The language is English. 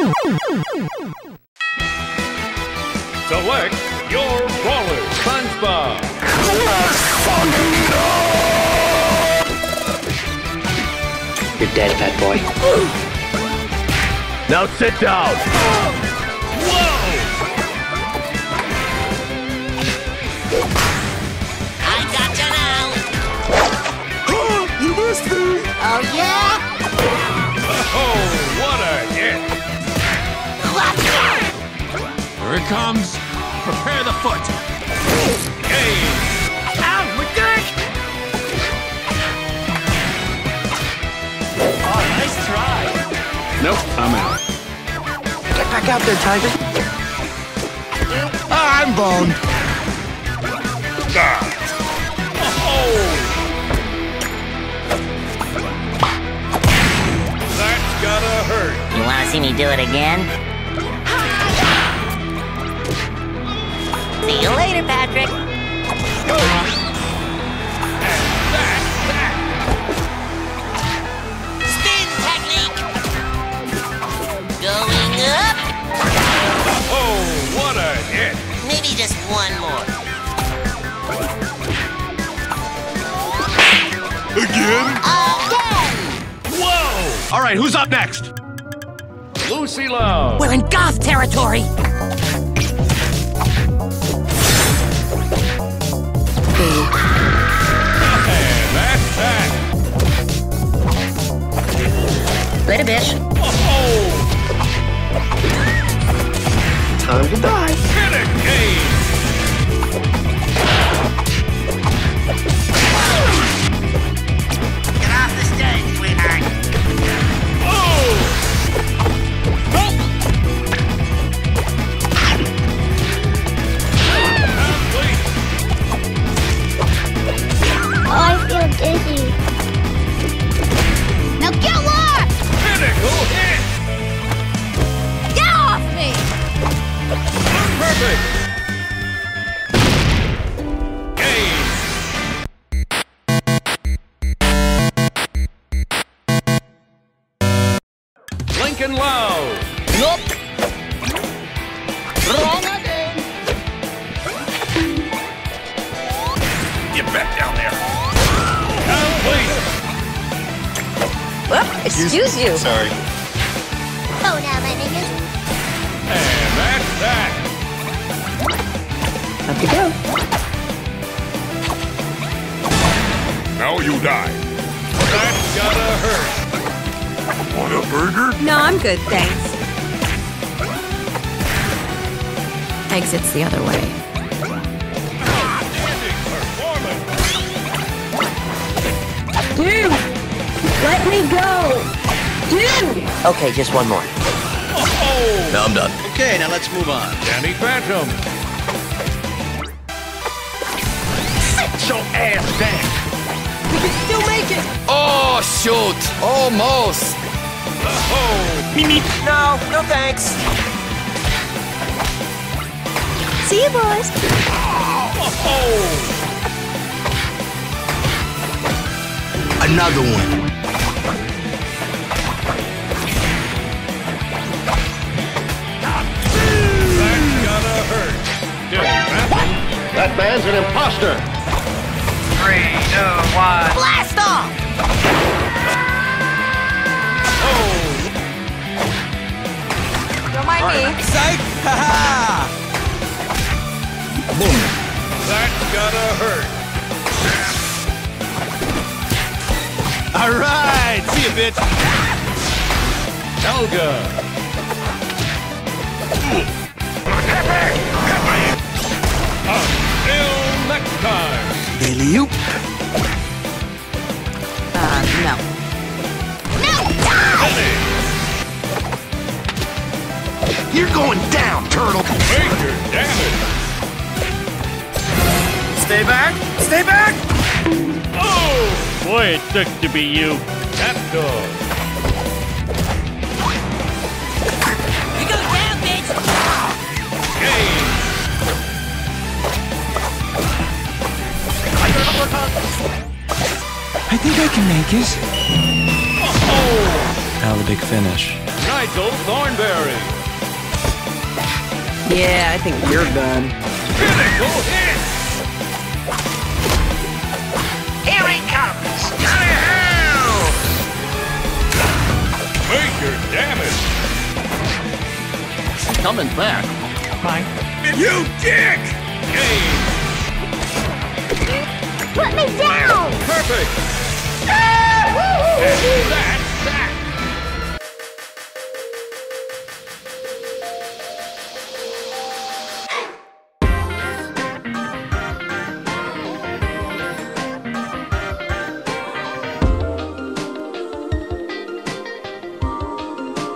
Select your roller, SpongeBob. You're dead, fat boy. Now sit down. Comes. Prepare the foot. Game. Ow, my dick! Oh, nice try. Nope, I'm out. Get back out there, Tiger. Ah, I'm boned. Ah. Oh. That's gotta hurt. You wanna see me do it again? See you later, Patrick. Spin technique. Going up. Oh, what a hit. Maybe just one more. Again? Again. Whoa! All right, who's up next? Lucy Loud. We're in Goth territory. Bitch. Oh, Time to die. hit it, Game. Lincoln Loud. Nope. Wrong again. Get back down there. Complete. Excuse you. Sorry. Oh, now my niggas. And that's that. Have to go. Now you die. That's gotta hurt. Want a burger? No, I'm good, thanks. Exits the other way. Dude! Let me go! Dude! Okay, just one more. Oh, Now I'm done. Okay, now let's move on. Danny Phantom. Sit your ass down. We can still make it! Oh, shoot. Almost. Oh, me No, no thanks. See you, boys. oh. Another one. That's gotta hurt. Danny That man's an imposter. Three, two, one. Blast off! Psych! Ha that's gotta hurt. All right, see you, bitch. Helga. Until next time. Alley You're going down, turtle. Major damage. Stay back. Stay back. Oh, boy, it took to be you. That's good. You go down, bitch! Game. I think I can make it. Oh, Now the big finish. Nigel Thornberry. Yeah, I think you're done. Critical hit! Here he comes. Johnny Hell! Major damage. Coming back. You dick! Game. Put me down! Perfect. Ah, and that